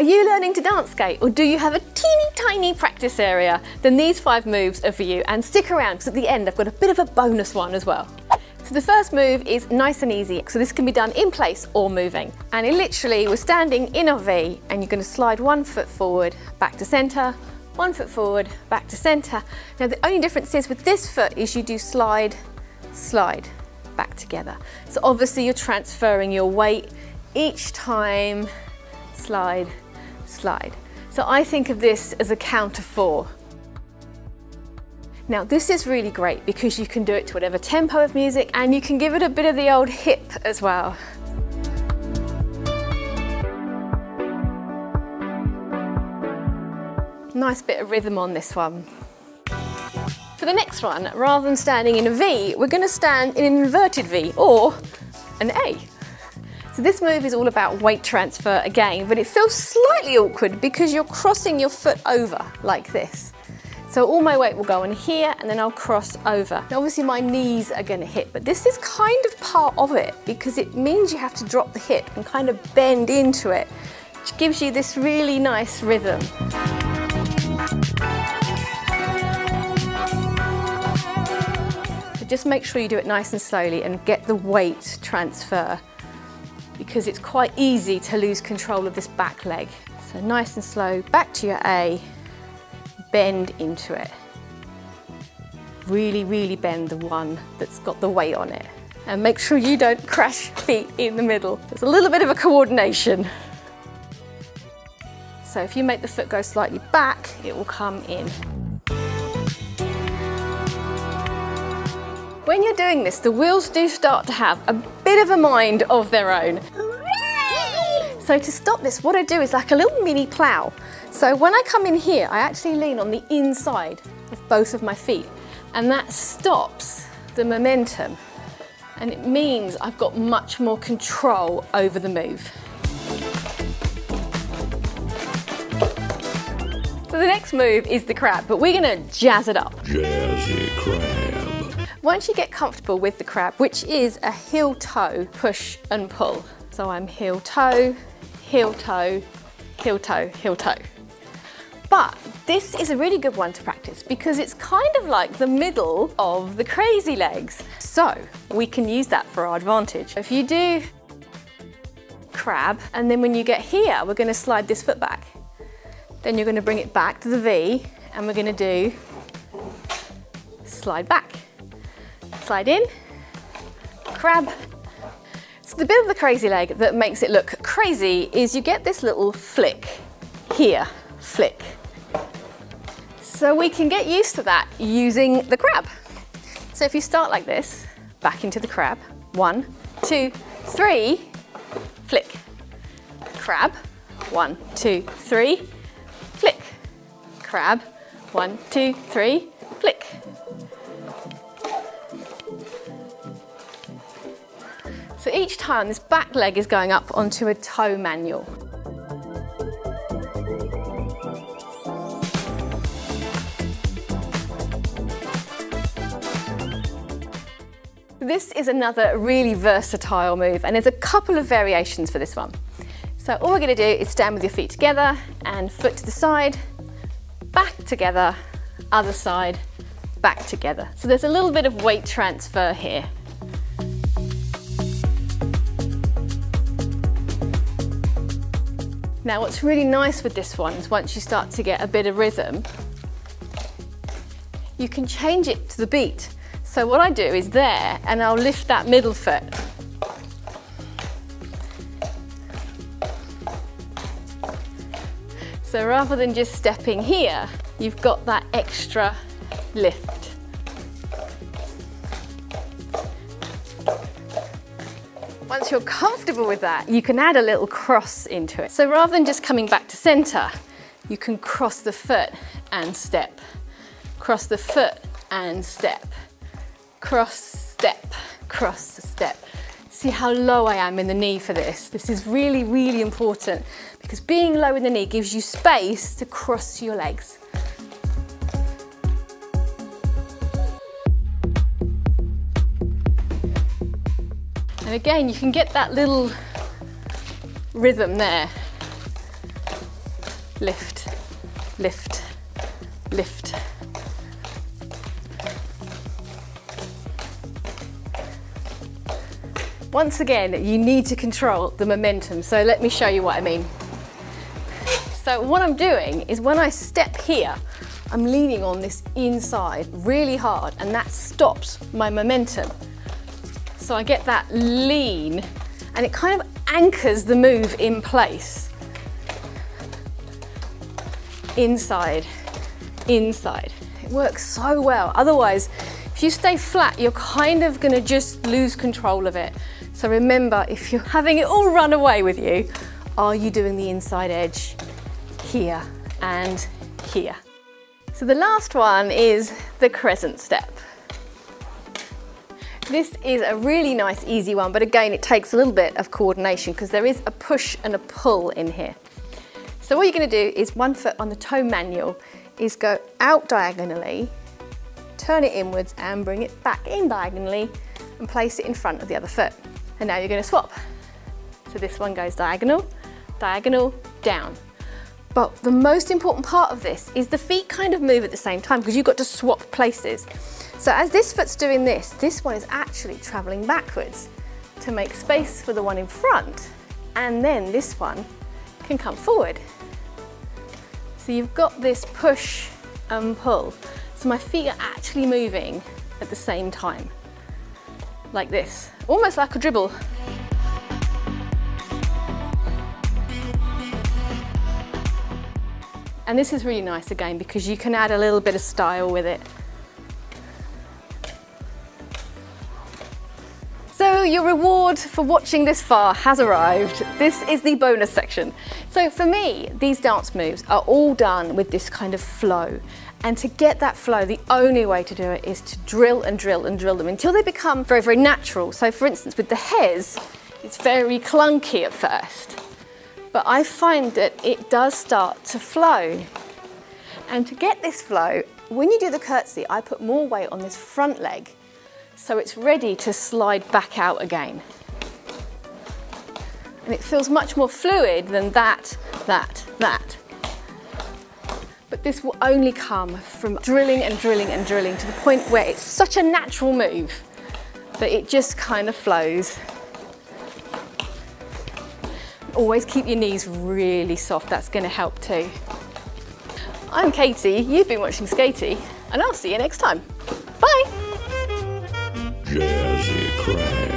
Are you learning to dance skate or do you have a teeny tiny practice area? Then these five moves are for you and stick around because at the end I've got a bit of a bonus one as well. So the first move is nice and easy. So this can be done in place or moving. And it literally, we're standing in a V and you're gonna slide one foot forward, back to center, one foot forward, back to center. Now the only difference is with this foot is you do slide, slide, back together. So obviously you're transferring your weight each time, slide, slide. So I think of this as a count of four. Now this is really great because you can do it to whatever tempo of music and you can give it a bit of the old hip as well. Nice bit of rhythm on this one. For the next one, rather than standing in a V, we're going to stand in an inverted V or an A. So this move is all about weight transfer again, but it feels slightly awkward because you're crossing your foot over like this. So all my weight will go on here and then I'll cross over. Now obviously my knees are gonna hit, but this is kind of part of it because it means you have to drop the hip and kind of bend into it, which gives you this really nice rhythm. So just make sure you do it nice and slowly and get the weight transfer because it's quite easy to lose control of this back leg. So nice and slow, back to your A, bend into it. Really, really bend the one that's got the weight on it. And make sure you don't crash feet in the middle. There's a little bit of a coordination. So if you make the foot go slightly back, it will come in. When you're doing this, the wheels do start to have a bit of a mind of their own. So to stop this, what I do is like a little mini plow. So when I come in here, I actually lean on the inside of both of my feet and that stops the momentum and it means I've got much more control over the move. So the next move is the crab, but we're gonna jazz it up. Jazzy crab. Once you get comfortable with the crab, which is a heel toe push and pull. So I'm heel toe, heel toe, heel toe, heel toe. But this is a really good one to practice because it's kind of like the middle of the crazy legs. So we can use that for our advantage. If you do crab, and then when you get here, we're gonna slide this foot back. Then you're gonna bring it back to the V, and we're gonna do slide back. Slide in, crab. It's the bit of the crazy leg that makes it look crazy is you get this little flick here, flick, so we can get used to that using the crab. So if you start like this, back into the crab, one, two, three, flick, crab, one, two, three, flick, crab, one, two, three, flick. So each time this back leg is going up onto a toe manual. This is another really versatile move and there's a couple of variations for this one. So all we're gonna do is stand with your feet together and foot to the side, back together, other side, back together. So there's a little bit of weight transfer here. Now what's really nice with this one is once you start to get a bit of rhythm, you can change it to the beat. So what I do is there, and I'll lift that middle foot. So rather than just stepping here, you've got that extra lift. Once you're comfortable with that, you can add a little cross into it. So rather than just coming back to center, you can cross the foot and step. Cross the foot and step cross, step, cross, step. See how low I am in the knee for this. This is really, really important because being low in the knee gives you space to cross your legs. And again, you can get that little rhythm there. lift, lift, lift. Once again, you need to control the momentum. So let me show you what I mean. So what I'm doing is when I step here, I'm leaning on this inside really hard and that stops my momentum. So I get that lean and it kind of anchors the move in place. Inside, inside. It works so well. Otherwise, if you stay flat, you're kind of gonna just lose control of it. So remember, if you're having it all run away with you, are you doing the inside edge here and here? So the last one is the crescent step. This is a really nice, easy one, but again, it takes a little bit of coordination because there is a push and a pull in here. So what you're gonna do is one foot on the toe manual is go out diagonally, turn it inwards and bring it back in diagonally and place it in front of the other foot. And now you're gonna swap. So this one goes diagonal, diagonal, down. But the most important part of this is the feet kind of move at the same time because you've got to swap places. So as this foot's doing this, this one is actually traveling backwards to make space for the one in front. And then this one can come forward. So you've got this push and pull. So my feet are actually moving at the same time, like this almost like a dribble. And this is really nice again because you can add a little bit of style with it. So your reward for watching this far has arrived. This is the bonus section. So for me, these dance moves are all done with this kind of flow. And to get that flow, the only way to do it is to drill and drill and drill them until they become very, very natural. So for instance, with the Hez, it's very clunky at first. But I find that it does start to flow. And to get this flow, when you do the curtsy, I put more weight on this front leg so it's ready to slide back out again. And it feels much more fluid than that, that, that. But this will only come from drilling and drilling and drilling to the point where it's such a natural move that it just kind of flows. Always keep your knees really soft, that's going to help too. I'm Katie, you've been watching Skatie, and I'll see you next time. Bye! Jazzy.